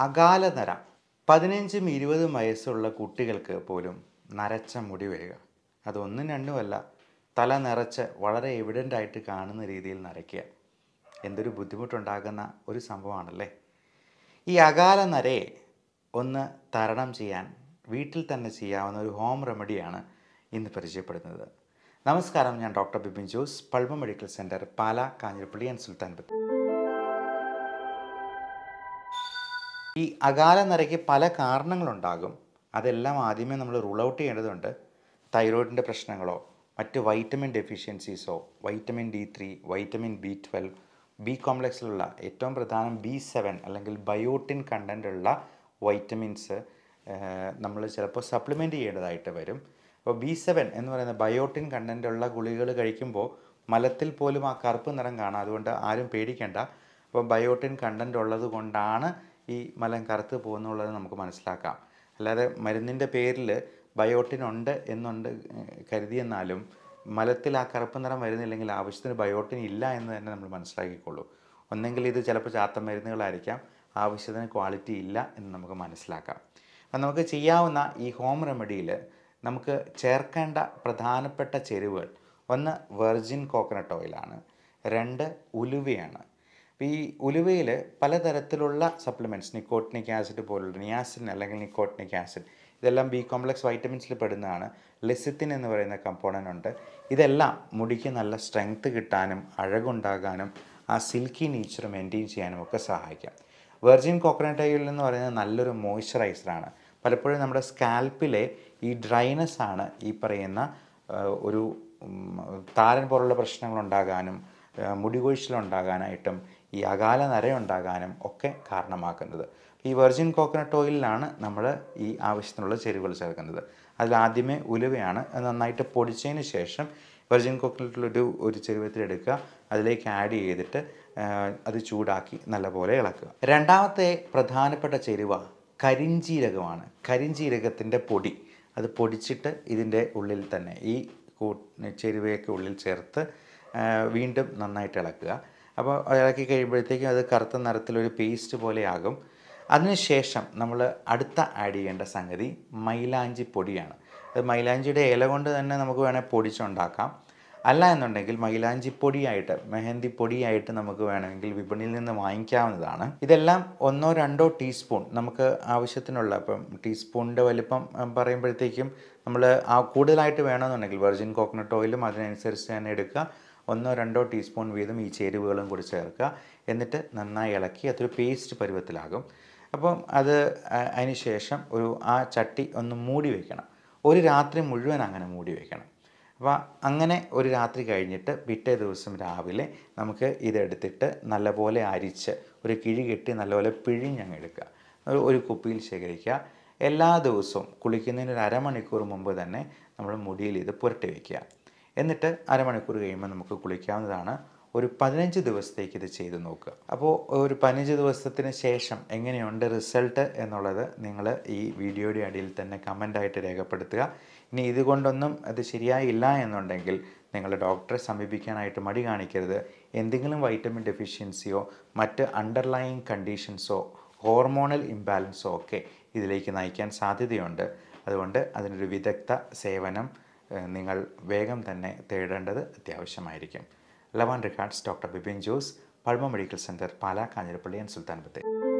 അകാലനര പതിനഞ്ചും ഇരുപതും വയസ്സുള്ള കുട്ടികൾക്ക് പോലും നരച്ച മുടി വരിക. അതൊന്നും രണ്ടുമല്ല തല നിറച്ച് വളരെ എവിഡന്റ് ആയിട്ട് കാണുന്ന രീതിയിൽ നരയ്ക്കുക. എന്തൊരു ബുദ്ധിമുട്ടുണ്ടാകുന്ന ഒരു സംഭവമാണല്ലേ? ഈ അകാല നരയെ ഒന്ന് തരണം ചെയ്യാൻ വീട്ടിൽ തന്നെ ചെയ്യാവുന്ന ഒരു ഹോം റെമഡിയാണ് ഇന്ന് പരിചയപ്പെടുന്നത്. നമസ്കാരം ഞാൻ doctor Bibin Jose Pulma medical centre Pala Kanjirappally and Sultan ഈ അകാല നിറയ്ക്ക് പല കാരണങ്ങളുണ്ടാകും. അതെല്ലാം ആദ്യമേ നമ്മൾ റൂൾ ഔട്ട് ചെയ്യേണ്ടതുണ്ട്. തൈറോയിഡിന്റെ പ്രശ്നങ്ങളോ മറ്റ് vitamin ഡെഫിഷ്യൻസീസോ vitamin D three vitamin B twelve B കോംപ്ലക്സിലുള്ള ഏറ്റവും പ്രധാനം ബി സെവൻ അല്ലെങ്കിൽ ബയോട്ടിൻ കണ്ടന്റുള്ള വൈറ്റമിൻസ് നമ്മൾ ചിലപ്പോൾ സപ്ലിമെന്റ് ചെയ്യേണ്ടതായിട്ട് വരും. അപ്പോൾ ബി സെവൻ എന്ന് പറയുന്ന ബയോട്ടിൻ കണ്ടന്റുള്ള ഗുളികൾ കഴിക്കുമ്പോൾ മലത്തിൽ പോലും ആ കറുപ്പ് നിറം കാണാം. അതുകൊണ്ട് ആരും പേടിക്കേണ്ട. അപ്പോൾ ബയോട്ടിൻ കണ്ടന്റ് ഉള്ളത് കൊണ്ടാണ് ഈ മലം കറുത്ത് പോകുന്നുള്ളത് നമുക്ക് മനസ്സിലാക്കാം. അല്ലാതെ മരുന്നിന്റെ പേരിൽ ബയോട്ടിൻ ഉണ്ട് എന്നുണ്ട് കരുതിയെന്നാലും മലത്തിൽ ആ കറുപ്പ് നിറം വരുന്നില്ലെങ്കിൽ ആവശ്യത്തിന് ബയോട്ടിൻ ഇല്ല എന്ന് തന്നെ നമ്മൾ മനസ്സിലാക്കിക്കോളൂ ഒന്നെങ്കിൽ ഇത് ചിലപ്പോൾ ചാത്ത മരുന്നുകളായിരിക്കാം ആവശ്യത്തിന് ക്വാളിറ്റി ഇല്ല എന്ന് നമുക്ക് മനസ്സിലാക്കാം. അപ്പം നമുക്ക് ചെയ്യാവുന്ന ഈ ഹോം റെമഡിയിൽ നമുക്ക് ചേർക്കേണ്ട പ്രധാനപ്പെട്ട ചേരുവകൾ ഒന്ന് വെർജിൻ കോക്കനട്ട് ഓയിലാണ് രണ്ട് ഉലുവയാണ് അപ്പോൾ ഈ ഉലുവയിൽ പലതരത്തിലുള്ള സപ്ലിമെന്റ്സ് നിക്കോട്ടിനിക് ആസിഡ് പോലുള്ള നിയാസിൻ അല്ലെങ്കിൽ നിക്കോട്ടിനിക് ആസിഡ് ഇതെല്ലാം ബി കോംപ്ലക്സ് വൈറ്റമിൻസിൽ പെടുന്നതാണ്. ലെസിത്തിൻ എന്ന് പറയുന്ന കമ്പോണന്റ് ഉണ്ട്. ഇതെല്ലാം മുടിക്ക് നല്ല സ്ട്രെങ്ത് കിട്ടാനും അഴകുണ്ടാകാനും ആ സിൽക്കി നേച്ചർ മെയിന്റെയിൻ ചെയ്യാനും ഒക്കെ സഹായിക്കാം. വെർജിൻ കോക്കനട്ട് ഓയിൽ എന്ന് പറയുന്നത് നല്ലൊരു മോയ്സ്ചറൈസറാണ് പലപ്പോഴും നമ്മുടെ സ്കാൽപ്പിലെ ഈ ഡ്രൈനെസ് ആണ് ഈ പറയുന്ന ഒരു താരൻ പോലുള്ള പ്രശ്നങ്ങളുണ്ടാകാനും മുടികൊഴിച്ചിലുണ്ടാകാനായിട്ടും മുടി കൊഴിച്ചിലുണ്ടാകാനായിട്ടും ഈ അകാല നരയുണ്ടാകാനും ഒക്കെ കാരണമാക്കുന്നത്. ഈ വെർജിൻ കോക്കനട്ട് ഓയിലിലാണ് നമ്മൾ ഈ ആവശ്യത്തിനുള്ള ചേരുവകൾ ചേർക്കുന്നത്. അതിൽ ആദ്യമേ ഉലുവയാണ് അത് നന്നായിട്ട് പൊടിച്ചതിന് ശേഷം വെർജിൻ കോക്കനട്ടിലൊരു ഒരു ചെരുവത്തിലെടുക്കുക അതിലേക്ക് ആഡ് ചെയ്തിട്ട് അത് ചൂടാക്കി നല്ലപോലെ ഇളക്കുക. രണ്ടാമത്തെ പ്രധാനപ്പെട്ട ചേരുവ കരിഞ്ചീരകമാണ്. കരിഞ്ചീരകത്തിന്റെ പൊടി. അത് പൊടിച്ചിട്ട് ഇതിന്റെ ഉള്ളിൽ തന്നെ ഈ ചേരുവയൊക്കെ ഉള്ളിൽ ചേർത്ത് വീണ്ടും നന്നായിട്ട് ഇളക്കുക. അപ്പോൾ ഇളക്കി കഴിയുമ്പോഴത്തേക്കും അത് കറുത്ത നിറത്തിലൊരു പേസ്റ്റ് പോലെയാകും. അതിനുശേഷം നമ്മൾ അടുത്ത ആഡ് ചെയ്യേണ്ട സംഗതി മൈലാഞ്ചി പൊടിയാണ്. അത് മൈലാഞ്ചിയുടെ ഇല കൊണ്ട് തന്നെ നമുക്ക് വേണമെങ്കിൽ പൊടിച്ചുണ്ടാക്കാം. അല്ല എന്നുണ്ടെങ്കിൽ മൈലാഞ്ചി പൊടിയായിട്ട് മെഹന്തി പൊടിയായിട്ട് നമുക്ക് വേണമെങ്കിൽ വിപണിയിൽ നിന്ന് വാങ്ങിക്കാവുന്നതാണ്. ഇതെല്ലാം ഒന്നോ രണ്ടോ ടീസ്പൂൺ നമുക്ക് ആവശ്യത്തിനുള്ള ഇപ്പം ടീസ്പൂണിന്റെ വലിപ്പം പറയുമ്പോഴത്തേക്കും നമ്മൾ ആ കൂടുതലായിട്ട് വേണമെന്നുണ്ടെങ്കിൽ വെർജിൻ കോക്കനട്ട് ഓയിലും അതിനനുസരിച്ച് തന്നെ എടുക്കുക. ഒന്നോ രണ്ടോ ടീസ്പൂൺ വീതം ഈ ചേരുവകളും കൂടി ചേർക്കുക. എന്നിട്ട് നന്നായി ഇളക്കി അതൊരു പേസ്റ്റ് പരുവത്തിലാകും. അപ്പം അത് അതിന് ശേഷം ഒരു ആ ചട്ടി ഒന്ന് മൂടി വയ്ക്കണം ഒരു രാത്രി മുഴുവൻ അങ്ങനെ മൂടി വയ്ക്കണം അപ്പോൾ അങ്ങനെ ഒരു രാത്രി കഴിഞ്ഞിട്ട് പിറ്റേ ദിവസം രാവിലെ നമുക്ക് ഇതെടുത്തിട്ട് നല്ലപോലെ അരിച്ച് ഒരു കിഴി കെട്ടി നല്ലപോലെ പിഴിഞ്ഞങ്ങ് എടുക്കുക. ഒരു കുപ്പിയിൽ ശേഖരിക്കുക. എല്ലാ ദിവസവും കുളിക്കുന്നതിന് ഒരു അരമണിക്കൂർ മുമ്പ് തന്നെ നമ്മൾ മുടിയിൽ ഇത് പുരട്ടി വയ്ക്കുക എന്നിട്ട് അരമണിക്കൂർ കഴിയുമ്പോൾ നമുക്ക് കുളിക്കാവുന്നതാണ്. ഒരു പതിനഞ്ച് ദിവസത്തേക്ക് ഇത് ചെയ്ത് നോക്കുക. അപ്പോൾ ഒരു പതിനഞ്ച് ദിവസത്തിന് ശേഷം എങ്ങനെയുണ്ട് റിസൾട്ട് എന്നുള്ളത് നിങ്ങൾ ഈ വീഡിയോയുടെ അടിയിൽ തന്നെ കമന്റായിട്ട് രേഖപ്പെടുത്തുക. ഇനി ഇതുകൊണ്ടൊന്നും അത് ശരിയായില്ല എന്നുണ്ടെങ്കിൽ നിങ്ങൾ ഡോക്ടറെ സമീപിക്കാനായിട്ട് മടി കാണിക്കരുത്. എന്തെങ്കിലും വൈറ്റമിൻ ഡെഫിഷ്യൻസിയോ മറ്റ് അണ്ടർലൈങ് കണ്ടീഷൻസോ ഹോർമോണൽ ഇംബാലൻസോ ഒക്കെ ഇതിലേക്ക് നയിക്കാൻ സാധ്യതയുണ്ട്. അതുകൊണ്ട് അതിനൊരു വിദഗ്ധ സേവനം നിങ്ങൾ വേഗം തന്നെ തേടേണ്ടത് അത്യാവശ്യമായിരിക്കും. Love and regards doctor Bipin Jose Pulma medical centre Pala Kanjirappally and Sultan Bathery.